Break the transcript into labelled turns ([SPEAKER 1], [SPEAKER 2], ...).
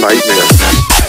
[SPEAKER 1] nightmare.